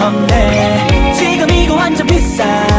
없네 지금 이거 완전 비싸.